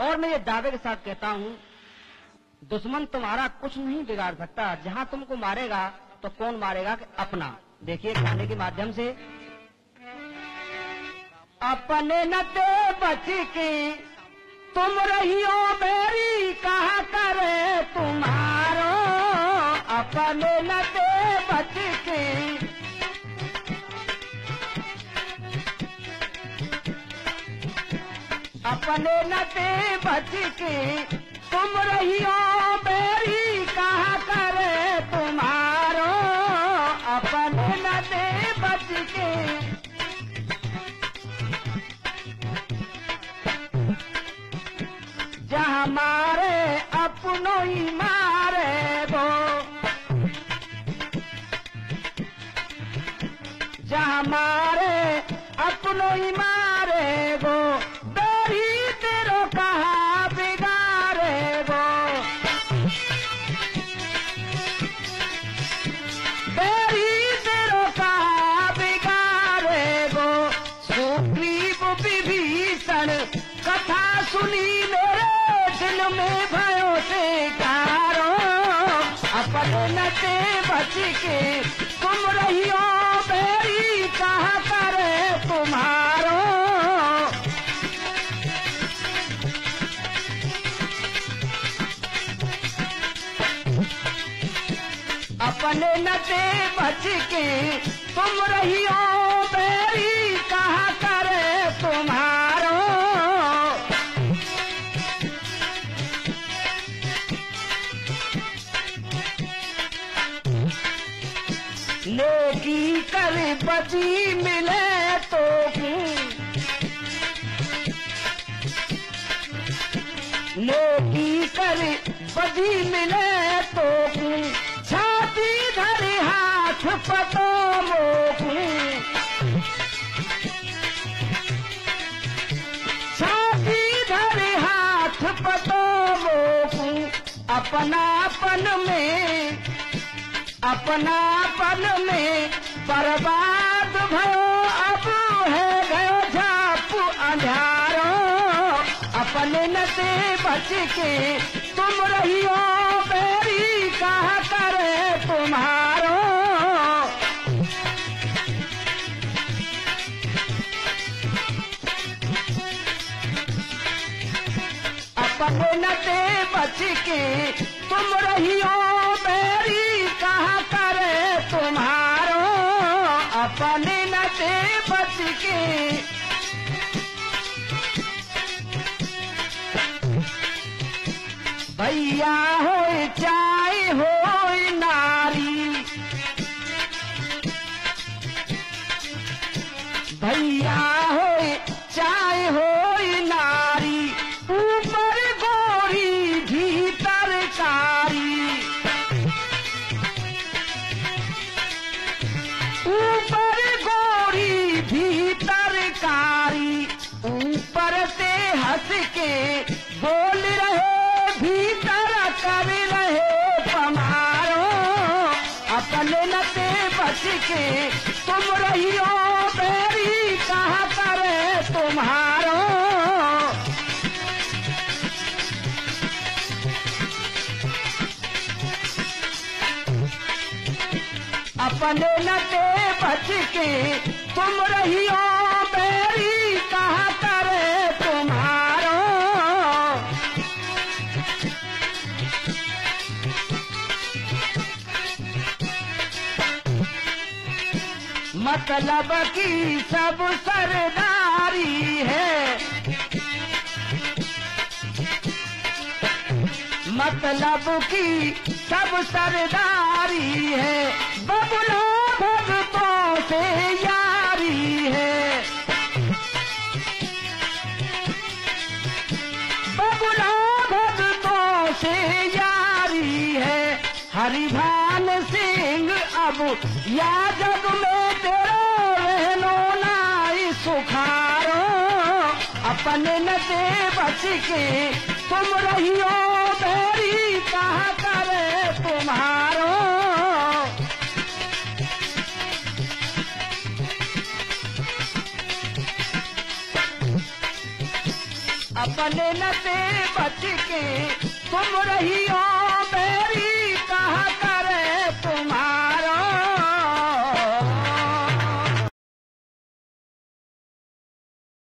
और मैं ये दावे के साथ कहता हूँ, दुश्मन तुम्हारा कुछ नहीं बिगाड़ सकता। जहाँ तुमको मारेगा तो कौन मारेगा कि अपना? देखिए गाने के माध्यम से। अपने नते बच के, तुम रहियो मेरी, कहा करे तुम्हारो? अपने नते बच के अपने नते बच के तुम रहियो, मेरी कहा करे तुम्हारो? अपने नते बच के। जहाँ मारे, अपनों ही मारे गो जहाँ मारे, अपनों ही मारे गो सुनी दिल में भयो से गारो अपने बच के तुम रहियो, बेरी कहा करे तुम्हारो? अपने नचे बच के तुम रहियो कर बची मिले तो नेकी कर बजी मिले तो छाती धरे हाथ पतो मोकू छाती धरे हाथ पतो मोकू अपनापन में अपनापन में बर्बाद भयो। अब है गयो झाप अंधारो। अपने नते बच के तुम रहियो, बेरी कहा करे तुम्हारो? अपने नते बच के तुम रहियो बेरी कहा करे तुम्हारो? अपने नदी बच के। भैया हो चाय हो नारी। के बोल रहे, भीतर कर रहे पमारो अपने नते बच के तुम रहियो, बेरी कहा करे तुम्हारो? अपने नते बच के तुम रहियो मतलब की सब सरदारी है। मतलब की सब सरदारी है। बबुला भगतों से यारी है। बबुला भगतों से यारी है। हरिभान सिंह अब या जग में अपने नते बच के तुम रहियो बेरी कहा करे तुम्हारो। अपने न से बच के तुम रही